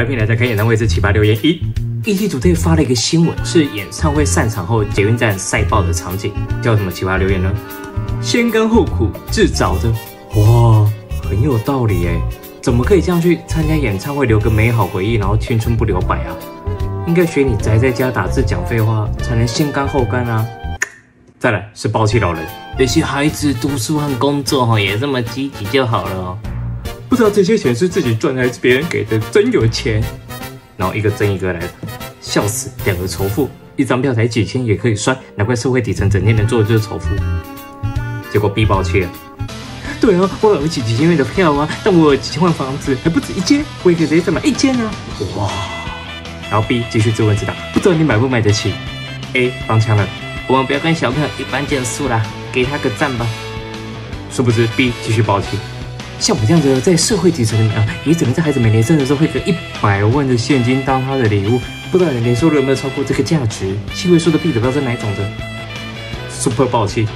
Blackpink 来在开演唱会是奇葩留言一，ET 组队发了一个新闻，是演唱会散场后捷运站赛爆的场景，叫什么奇葩留言呢？先甘后苦自找的，哇，很有道理哎，怎么可以这样去参加演唱会留个美好回忆，然后青春不留白啊？应该学你宅在家打字讲废话，才能先甘后甘啊！再来是暴气老人，有些孩子读书和工作哈也这么积极就好了哦。不知道这些钱是自己赚还是别人给的，真有钱。然后一个真一个来了，笑死，两个仇富，一张票才几千也可以刷，难怪社会底层整天能做的就是仇富。结果 B 暴气了，对啊，我有几几千元的票啊，但我有几千万房子还不止一间，我也可以直接再买一间啊。哇！然后 B 继续自问自答，不知道你买不买得起？A 帮腔了，我们不要跟小朋友一般见识啦，给他个赞吧。殊不知 B 继续暴气。像我这样子，在社会底层的啊，也只能在孩子每年生日的时候会给一百万的现金当他的礼物。不知道你年收入有没有超过这个价值？七位数的币不知道是哪一种的？Super 暴气！